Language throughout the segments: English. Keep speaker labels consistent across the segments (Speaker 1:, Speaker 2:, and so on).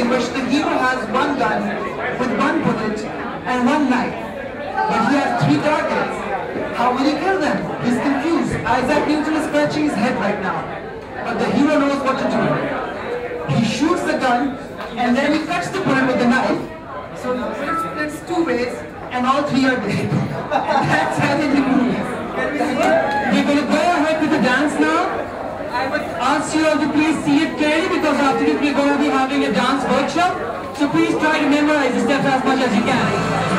Speaker 1: in which the hero has one gun with one bullet and one knife. But he has three targets. How will he kill them? He's confused. Isaac Newton is scratching his head right now. But the hero knows what to do. He shoots the gun and then he cuts the bullet with the knife. So there's, two ways and all three are dead. that's how they do movies. We're going to go ahead with the dance now. I would ask you all to please see it clearly because after this we're going to be having a dance workshop. So please try to memorize the steps as much as you can.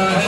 Speaker 2: I